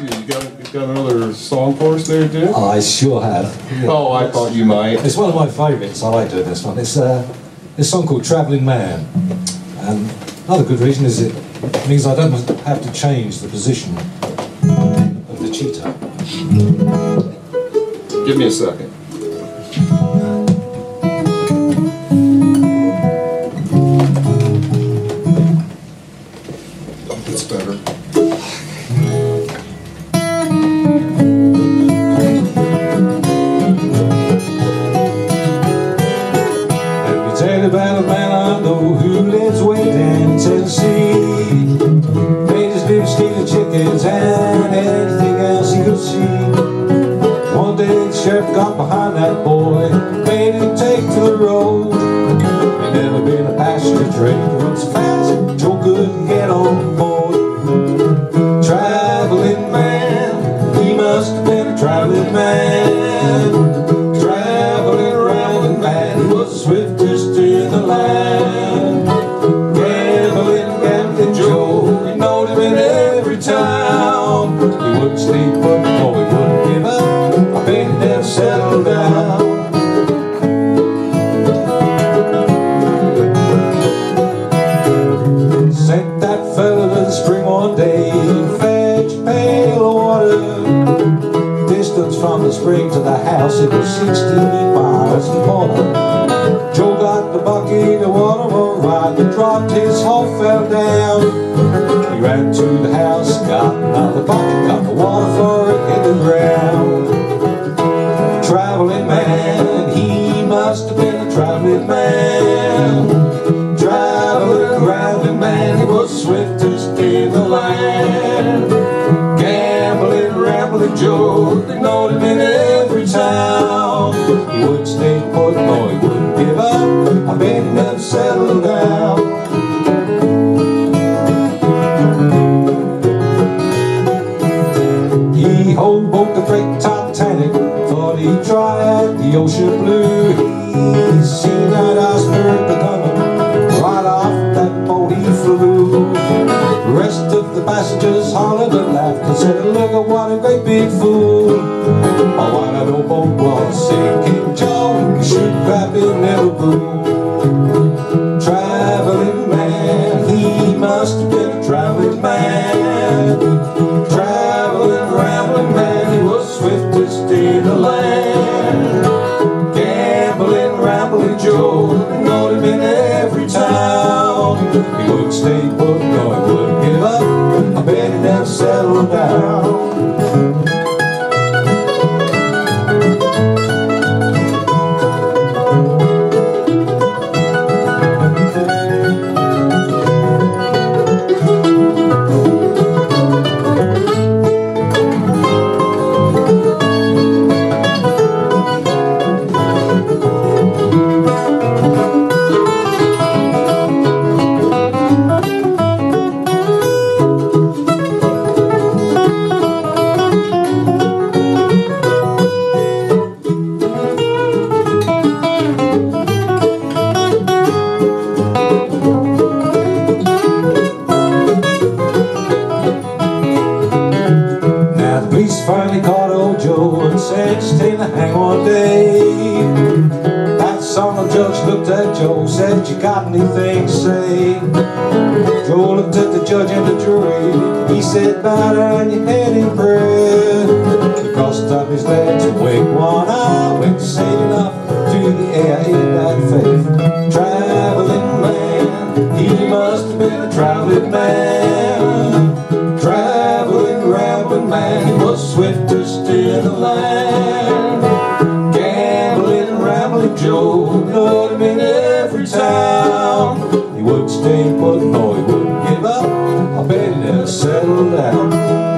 you, got, you got another song for us there, Dick? I sure have. Yeah. Oh, I thought you might. It's one of my favourites. I like doing this one. It's uh, this song called Travelling Man. And another good reason is it means I don't have to change the position of the cheetah. Give me a second. Chickens and anything else he could see. One day the sheriff got behind that boy, made him take to the road. Ain't never been a passenger train to run so fast, Joe couldn't get on The spring one day fetch pail of water. Distance from the spring to the house, it was 16 miles and more. Joe got the bucket of water all right, but dropped his hoe fell down. He ran to the house, got another bucket, got the water for it in the ground. Traveling man, he must have been a traveling man. They in every town. No, he wouldn't give up. I he never settled down. He hoboed the freight Titanic, thought he tried the ocean blue. Passengers hollered and laughed and said, look at what a great big fool. Why that old boat was sinking, you should have been never blue. Traveling man, he must have been a traveling man. Traveling, rambling man, he was swiftest in the land. Gambling, rambling Joe, knowed him in every town. He wouldn't stay settled finally caught old Joe and said stay in the hang one day. That of judge looked at Joe, said you got anything to say? Joe looked at the judge and the jury. He said bow down your head in prayer. Swiftest in the land. Gambling, rambling Joe, knowed him in every town. He wouldn't stay put, no, he wouldn't give up. I bet he never settled down.